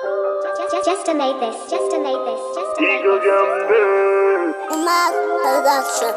Just, to make this, just to make this, just to make this. Uma production.